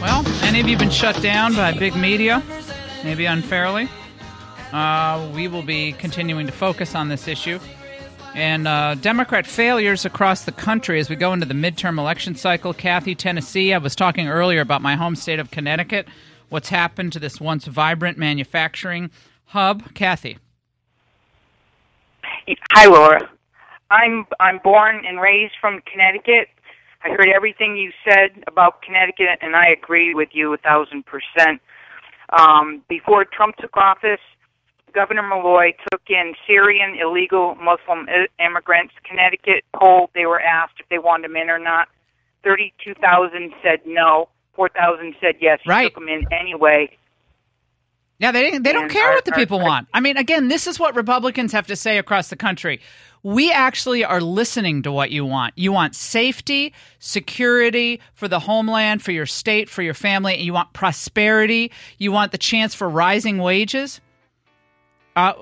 Well, any of you been shut down by big media, maybe unfairly? Uh, we will be continuing to focus on this issue. And uh, Democrat failures across the country as we go into the midterm election cycle. Kathy, Tennessee, I was talking earlier about my home state of Connecticut, what's happened to this once vibrant manufacturing hub. Kathy. Hi, Laura. I'm I'm born and raised from Connecticut. I heard everything you said about Connecticut, and I agree with you a thousand percent. Um, before Trump took office, Governor Malloy took in Syrian illegal Muslim immigrants. Connecticut poll, they were asked if they wanted them in or not. 32,000 said no. 4,000 said yes. Right. Took them in anyway. Yeah, they they don't care our- what the people our- want. I mean, again, this is what Republicans have to say across the country. We actually are listening to what you want. You want safety, security for the homeland, for your state, for your family, and you want prosperity. You want the chance for rising wages. Uh,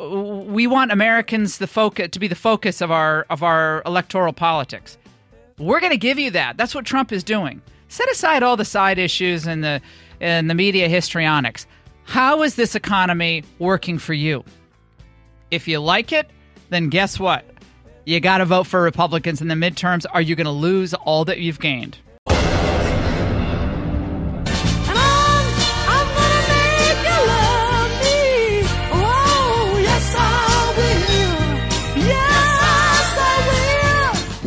we want Americans the focus to be the focus of our of our electoral politics. We're going to give you that. That's what Trump is doing. Set aside all the side issues and the and the media histrionics. How is this economy working for you? If you like it, then guess what? You got to vote for Republicans in the midterms. Are you going to lose all that you've gained?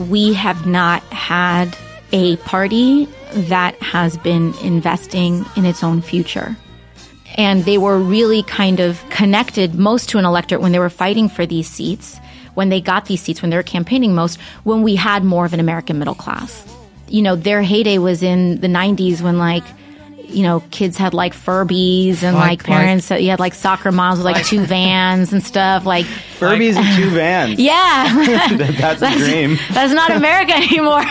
we have not had a party that has been investing in its own future. And they were really kind of connected most to an electorate when they were fighting for these seats, when they got these seats, when they were campaigning most, when we had more of an American middle class. You know, their heyday was in the 90s when, like, you know, kids had like Furbies and Like- like, parents, you had like soccer moms with like two vans and stuff. Like, Furbies and two vans. yeah. That's a dream. That's not America anymore.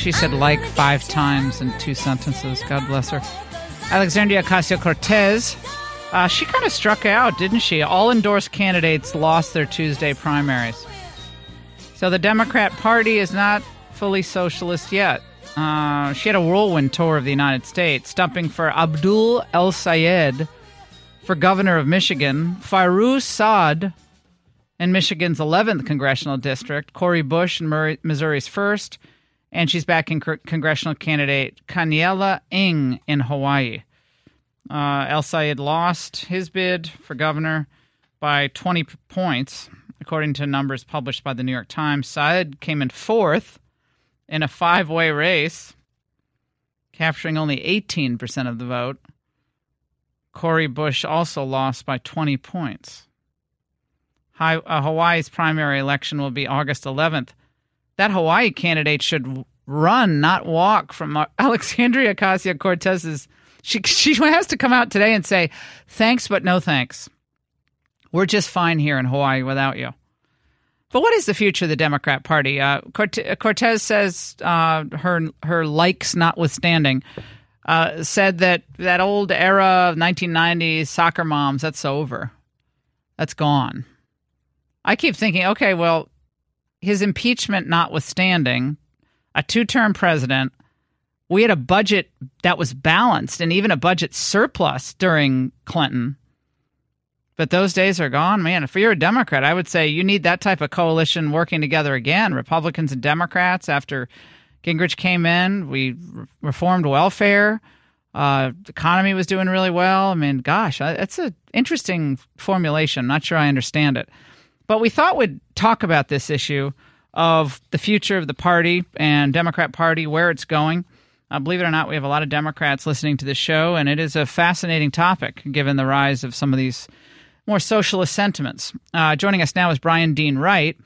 She said like five times in two sentences. God bless her. Alexandria Ocasio Cortez. Uh, she kind of struck out, didn't she? All endorsed candidates lost their Tuesday primaries. So the Democrat Party is not fully socialist yet. Uh, she had a whirlwind tour of the United States, stumping for Abdul El Sayed for governor of Michigan, Fayrouz Saad in Michigan's 11th congressional district, Cori Bush in Murray- Missouri's 1st, and she's backing cr- congressional candidate Kaniela Ing in Hawaii. Uh, El Sayed lost his bid for governor by 20 p- points, according to numbers published by the New York Times. Sayed came in fourth in a five way race, capturing only 18% of the vote. Cori Bush also lost by 20 points. Hi, uh, Hawaii's primary election will be August 11th. That Hawaii candidate should run, not walk, from uh, Alexandria Ocasio Cortez's. She she has to come out today and say, "Thanks, but no thanks. We're just fine here in Hawaii without you." But what is the future of the Democrat Party? Uh, Cortez says uh, her her likes notwithstanding, uh, said that that old era of 1990s soccer moms that's over, that's gone. I keep thinking, okay, well, his impeachment notwithstanding, a two-term president, we had a budget that was balanced and even a budget surplus during Clinton. But those days are gone, man. If you're a Democrat, I would say you need that type of coalition working together again. Republicans and Democrats. After Gingrich came in, we re- reformed welfare. Uh, the economy was doing really well. I mean, gosh, it's an interesting formulation. Not sure I understand it, but we thought we'd talk about this issue of the future of the party and Democrat Party, where it's going. Uh, believe it or not, we have a lot of Democrats listening to this show, and it is a fascinating topic given the rise of some of these more socialist sentiments. Uh, joining us now is Brian Dean Wright.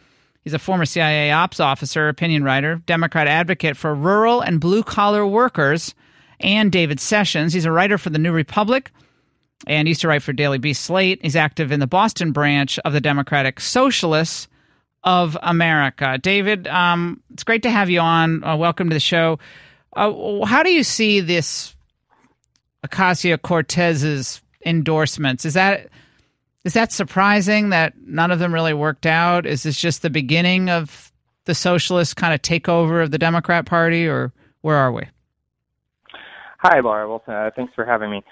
He's a former CIA ops officer, opinion writer, Democrat advocate for rural and blue collar workers, and David Sessions. He's a writer for the New Republic and used to write for Daily Beast Slate. He's active in the Boston branch of the Democratic Socialists of America. David, um, it's great to have you on. Uh, welcome to the show. Uh, how do you see this Ocasio Cortez's endorsements? Is that Is that surprising that none of them really worked out? Is this just the beginning of the socialist kind of takeover of the Democrat Party, or where are we? Hi, Laura. Uh, thanks for having me.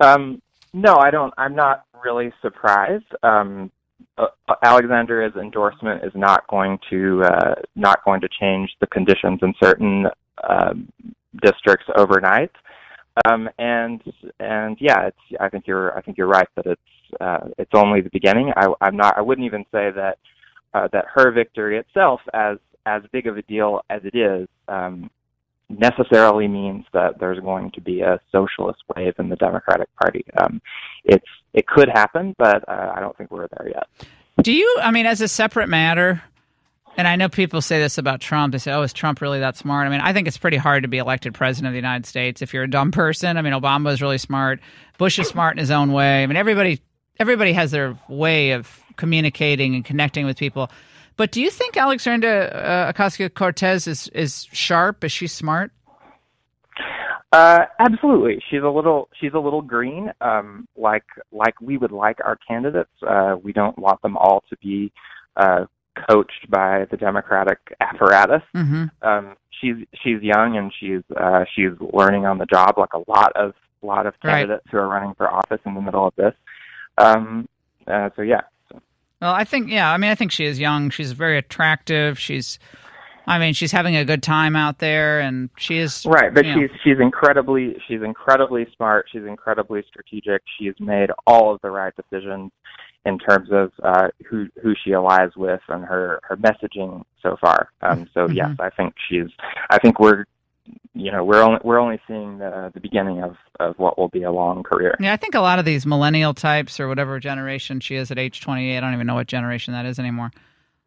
Um, no, I don't. I'm not really surprised. Um, uh, Alexandria's endorsement is not going to uh, not going to change the conditions in certain uh, districts overnight. Um, and and yeah, it's. I think you're. I think you're right that it's. Uh, it's only the beginning. I, I'm not. I wouldn't even say that uh, that her victory itself, as as big of a deal as it is, um, necessarily means that there's going to be a socialist wave in the Democratic Party. Um, it's it could happen, but uh, I don't think we're there yet. Do you? I mean, as a separate matter, and I know people say this about Trump. They say, "Oh, is Trump really that smart?" I mean, I think it's pretty hard to be elected president of the United States if you're a dumb person. I mean, Obama is really smart. Bush is smart in his own way. I mean, everybody everybody has their way of communicating and connecting with people. But do you think Alexandria uh, Ocasio Cortez is is sharp? Is she smart? Uh, absolutely. She's a little she's a little green. Um, like like we would like our candidates. Uh, we don't want them all to be uh, coached by the Democratic apparatus. Mm-hmm. Um, she's she's young and she's uh, she's learning on the job, like a lot of lot of candidates right. who are running for office in the middle of this. Um, uh, so yeah. Well, I think yeah. I mean, I think she is young. She's very attractive. She's, I mean, she's having a good time out there, and she is right. But she's know, she's incredibly she's incredibly smart. She's incredibly strategic. She's made all of the right decisions in terms of uh, who who she allies with and her her messaging so far. Um, so Mhm. yes, I think she's. I think we're. You know, we're only we're only seeing the the beginning of of what will be a long career. yeah. I think a lot of these millennial types or whatever generation she is at age twenty eight. I don't even know what generation that is anymore.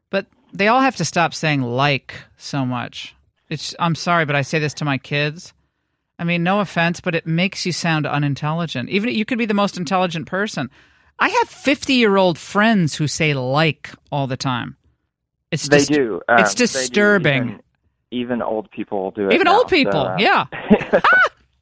But they all have to stop saying like so much. It's. I'm sorry, but I say this to my kids. I mean, no offense, but it makes you sound unintelligent. Even you could be the most intelligent person. I have 50 year old friends who say like all the time. It's They just, do. Um, it's disturbing. Even, old people do it. Even now, old people, so, uh, yeah.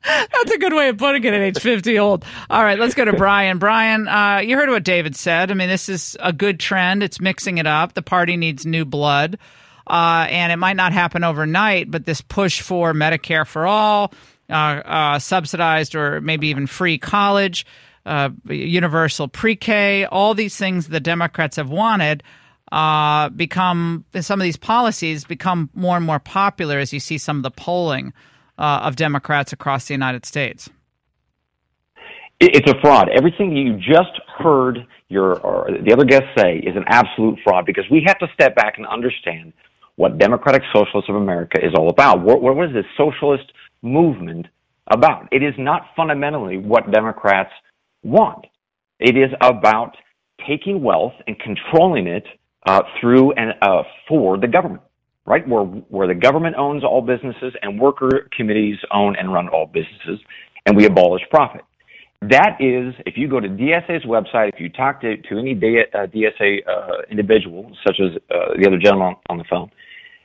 That's a good way of putting it at age 50 old. All right, let's go to Brian. Brian, uh, you heard what David said. I mean, this is a good trend. It's mixing it up. The party needs new blood. Uh, and it might not happen overnight, but this push for Medicare for all, uh, uh, subsidized or maybe even free college, uh, universal pre K, all these things the Democrats have wanted uh, become, some of these policies become more and more popular as you see some of the polling uh, of Democrats across the United States. It's a fraud. Everything you just heard your or the other guests say is an absolute fraud because we have to step back and understand what Democratic Socialists of America is all about. What, what is this socialist movement about? It is not fundamentally what Democrats want. It is about taking wealth and controlling it uh, through and uh, for the government, right? Where where the government owns all businesses and worker committees own and run all businesses, and we abolish profit. That is, if you go to DSA's website, if you talk to, to any D, uh, DSA uh, individual, such as uh, the other gentleman on the phone,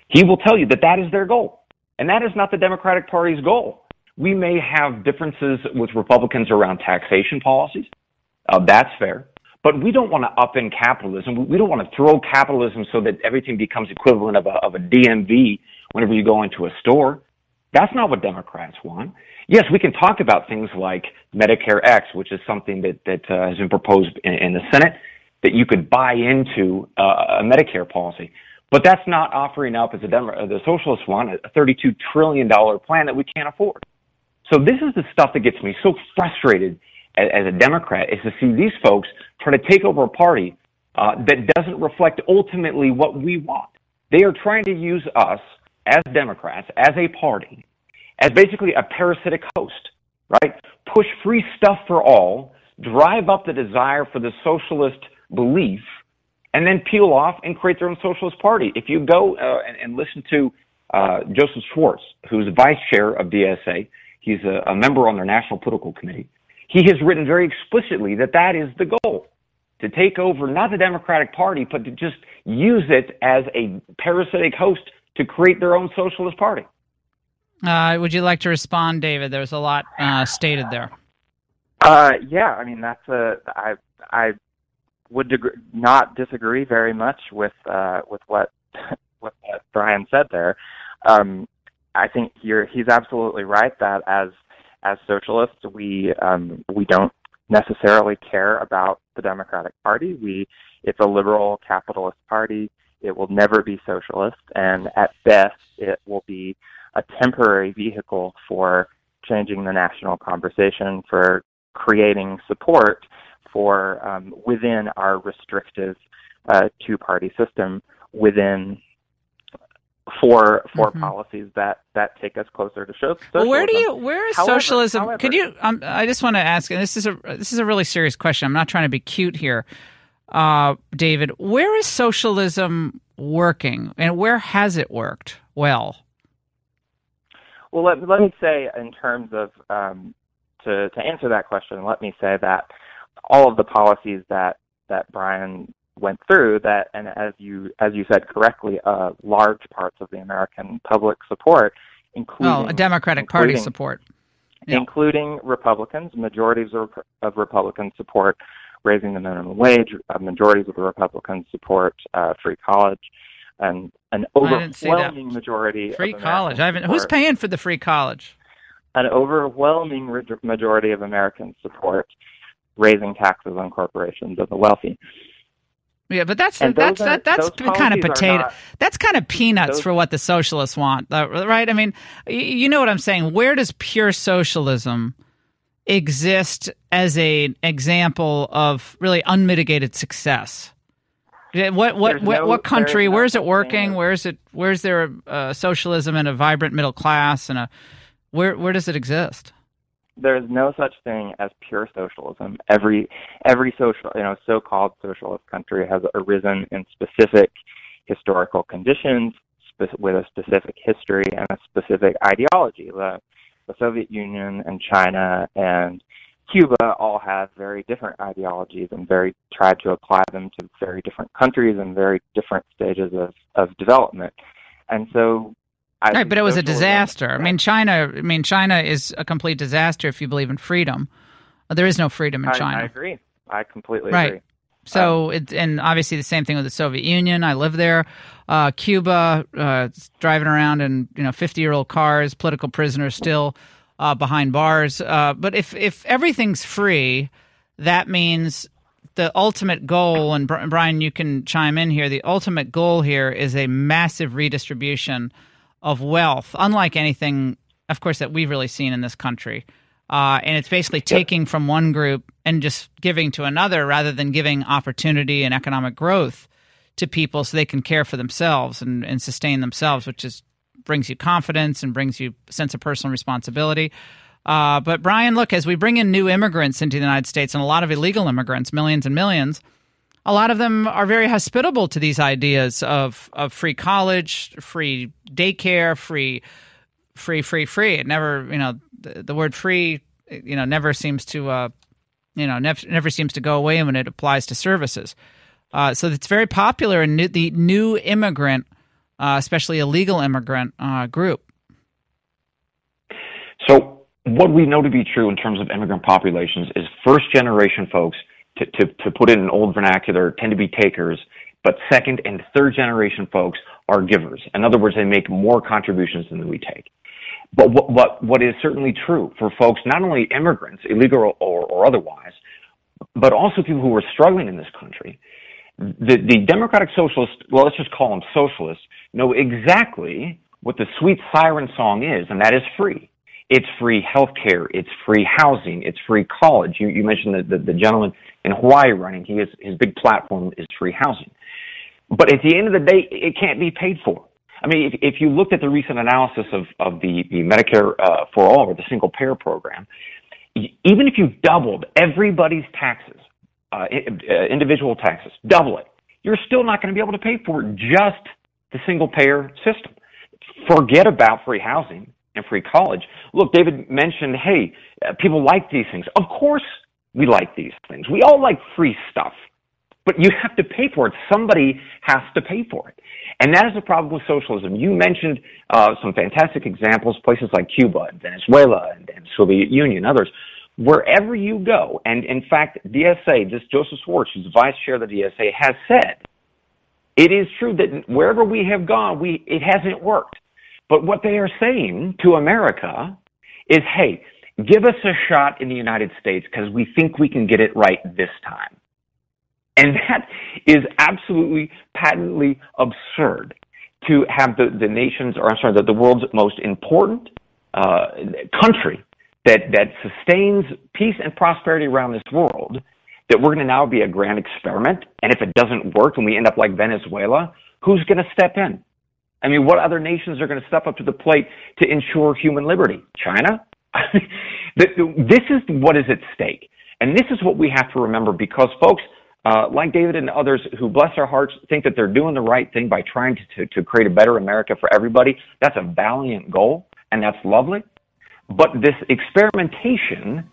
he will tell you that that is their goal. And that is not the Democratic Party's goal. We may have differences with Republicans around taxation policies. Uh, that's fair. But we don't want to up in capitalism. We don't want to throw capitalism so that everything becomes equivalent of a, of a DMV whenever you go into a store. That's not what Democrats want. Yes, we can talk about things like Medicare X, which is something that, that uh, has been proposed in, in the Senate, that you could buy into uh, a Medicare policy. But that's not offering up, as a uh, the socialists want, a $32 trillion plan that we can't afford. So this is the stuff that gets me so frustrated as, as a Democrat is to see these folks try to take over a party uh, that doesn't reflect ultimately what we want. They are trying to use us as Democrats, as a party, as basically a parasitic host, right? Push free stuff for all, drive up the desire for the socialist belief, and then peel off and create their own socialist party. If you go uh, and, and listen to uh, Joseph Schwartz, who's vice chair of DSA, he's a, a member on their national political committee. He has written very explicitly that that is the goal to take over not the Democratic Party, but to just use it as a parasitic host to create their own socialist party. Uh, would you like to respond, David? There's a lot uh, stated there. Uh, yeah, I mean that's a I I would deg- not disagree very much with uh, with what what Brian said there. Um, I think you're, he's absolutely right that as as socialists, we um, we don't necessarily care about the Democratic Party. We it's a liberal capitalist party. It will never be socialist, and at best, it will be a temporary vehicle for changing the national conversation, for creating support for um, within our restrictive uh, two-party system within for for mm-hmm. policies that that take us closer to socialism. Well, where do you where is however, socialism? However, Could you? Um, I just want to ask, and this is a this is a really serious question. I'm not trying to be cute here, uh, David. Where is socialism working, and where has it worked well? Well, let, let me say in terms of um, to to answer that question, let me say that all of the policies that that Brian went through that, and as you as you said correctly, uh, large parts of the American public support, including well, a Democratic Party support, yeah. including Republicans, majorities of, of Republicans support raising the minimum wage, uh, majorities of the Republicans support uh, free college, and an overwhelming majority free college. I haven't. Who's paying for the free college? An overwhelming majority of Americans support raising taxes on corporations and the wealthy. Yeah, but that's that's are, that, that's kind of potato. Not, that's kind of peanuts those, for what the socialists want, right? I mean, you know what I'm saying. Where does pure socialism exist as an example of really unmitigated success? What what what, no, what country? Where is it working? Where is it? Where's there uh, socialism and a vibrant middle class and a where where does it exist? There is no such thing as pure socialism. Every every social, you know, so-called socialist country has arisen in specific historical conditions spe- with a specific history and a specific ideology. The, the Soviet Union and China and Cuba all have very different ideologies and very tried to apply them to very different countries and very different stages of, of development. And so I right, but it was a disaster. I mean, China. I mean, China is a complete disaster if you believe in freedom. There is no freedom in I, China. I agree. I completely right. agree. So, um, it, and obviously the same thing with the Soviet Union. I live there. Uh, Cuba, uh, driving around in you know fifty year old cars, political prisoners still uh, behind bars. Uh, but if if everything's free, that means the ultimate goal. And Brian, you can chime in here. The ultimate goal here is a massive redistribution of wealth, unlike anything, of course, that we've really seen in this country. Uh, and it's basically taking from one group and just giving to another rather than giving opportunity and economic growth to people so they can care for themselves and, and sustain themselves, which is brings you confidence and brings you a sense of personal responsibility. Uh, but Brian, look, as we bring in new immigrants into the United States and a lot of illegal immigrants, millions and millions, a lot of them are very hospitable to these ideas of of free college, free daycare, free, free, free, free. It never, you know, the, the word free, you know, never seems to, uh, you know, never never seems to go away when it applies to services. Uh, so it's very popular in new, the new immigrant, uh, especially illegal immigrant uh, group. So what we know to be true in terms of immigrant populations is first generation folks to, to, to put it in an old vernacular, tend to be takers, but second and third generation folks are givers. In other words, they make more contributions than we take. But what, what, what is certainly true for folks, not only immigrants, illegal or, or otherwise, but also people who are struggling in this country, the, the Democratic Socialists, well, let's just call them socialists, know exactly what the sweet siren song is, and that is free. It's free health care. It's free housing. It's free college. You, you mentioned the, the, the gentleman in Hawaii running. He is, his big platform is free housing. But at the end of the day, it can't be paid for. I mean, if, if you looked at the recent analysis of, of the, the Medicare uh, for All or the single payer program, even if you doubled everybody's taxes, uh, uh, individual taxes, double it, you're still not going to be able to pay for just the single payer system. Forget about free housing and free college. Look, David mentioned, hey, uh, people like these things. Of course, we like these things. We all like free stuff, but you have to pay for it. Somebody has to pay for it. And that is the problem with socialism. You mentioned uh, some fantastic examples, places like Cuba and Venezuela and, and Soviet Union, others. wherever you go, and in fact, DSA, this Joseph Schwartz, who's vice chair of the DSA, has said it is true that wherever we have gone, we it hasn't worked. But what they are saying to America is, hey, give us a shot in the United States because we think we can get it right this time. And that is absolutely patently absurd to have the, the nation's, or I'm sorry, the, the world's most important uh, country that, that sustains peace and prosperity around this world, that we're going to now be a grand experiment. And if it doesn't work and we end up like Venezuela, who's going to step in? I mean, what other nations are going to step up to the plate to ensure human liberty? China? this is what is at stake. And this is what we have to remember because, folks, uh, like David and others who, bless their hearts, think that they're doing the right thing by trying to, to, to create a better America for everybody, that's a valiant goal, and that's lovely. But this experimentation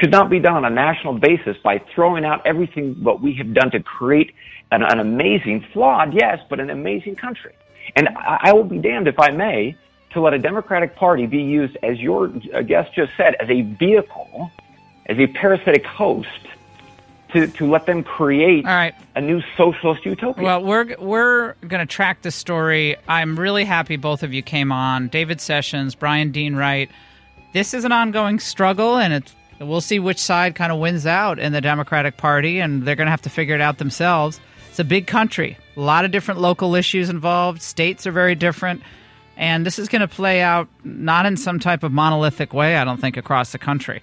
should not be done on a national basis by throwing out everything what we have done to create an, an amazing, flawed, yes, but an amazing country. And I, I will be damned if I may to let a Democratic Party be used, as your uh, guest just said, as a vehicle, as a parasitic host to, to let them create All right. a new socialist utopia. Well, we're we're going to track the story. I'm really happy both of you came on. David Sessions, Brian Dean Wright. This is an ongoing struggle, and it's we'll see which side kind of wins out in the Democratic Party, and they're going to have to figure it out themselves. It's a big country, a lot of different local issues involved. States are very different. And this is going to play out not in some type of monolithic way, I don't think, across the country.